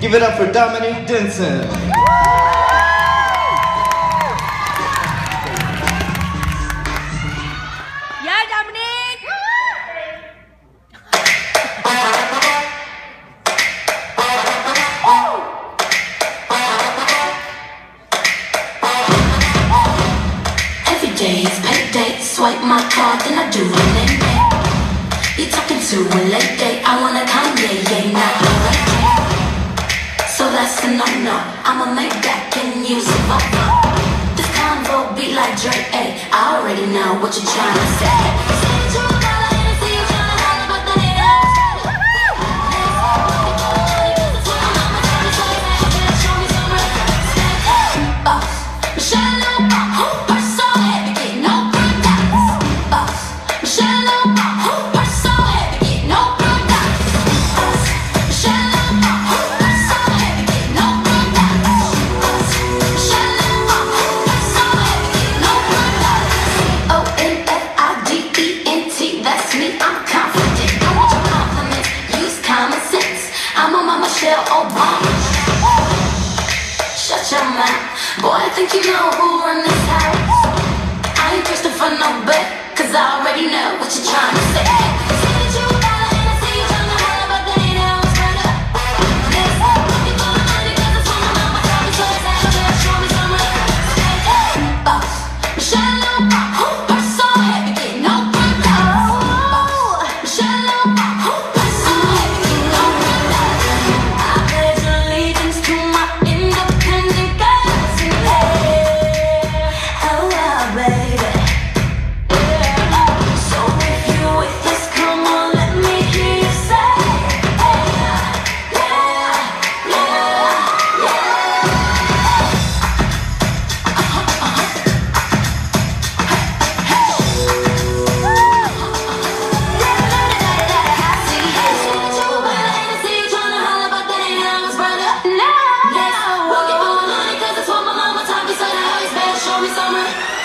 Give it up for Dominic Denson. Yeah, Dominic! Every day is payday. Swipe my card, then I do a late day. You talking to a late day? I wanna Kanye, no-no. I'ma make that can use it This convo be like Drake, ayy. I already know what you're trying to. Say Boy, I think you know who run this house. I ain't thirsting for no bet, cause I already know what you're trying to. summer, summer.